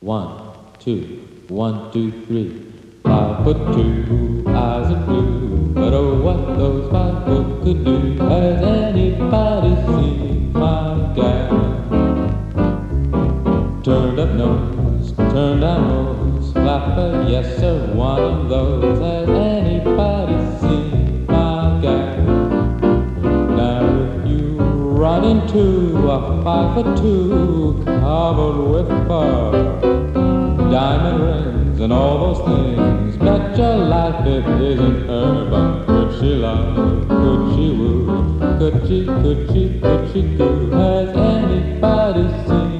One, two, one, two, three. Five foot two, eyes of blue. But oh, what those five foot could do. Has anybody seen my gal? Turned up nose, turned down nose, flapper, yes sir, one of those. Has anybody seen into a five foot two covered with fur diamond rings and all those things. Bet your life it isn't her, but could she love? Could she woo? Could she, could she, could she do? Has anybody seen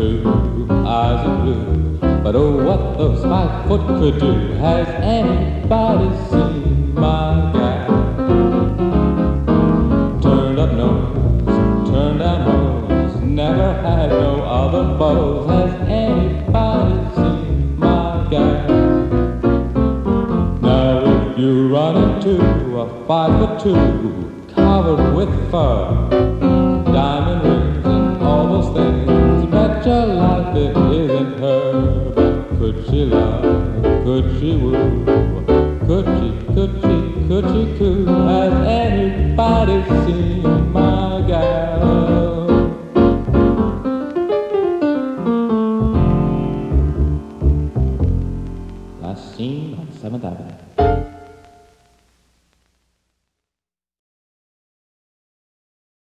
two, eyes of blue. But oh, what those five foot could do. Has anybody seen my gal? Turned up nose, turned down nose. Never had no other beaux. Has anybody seen my gal? Now if you run into a five foot two covered with fur, diamond rings and all those things, Could she woo? Could she? Could she? Could she coo? Has anybody seen my gal? Last seen on Seventh Avenue.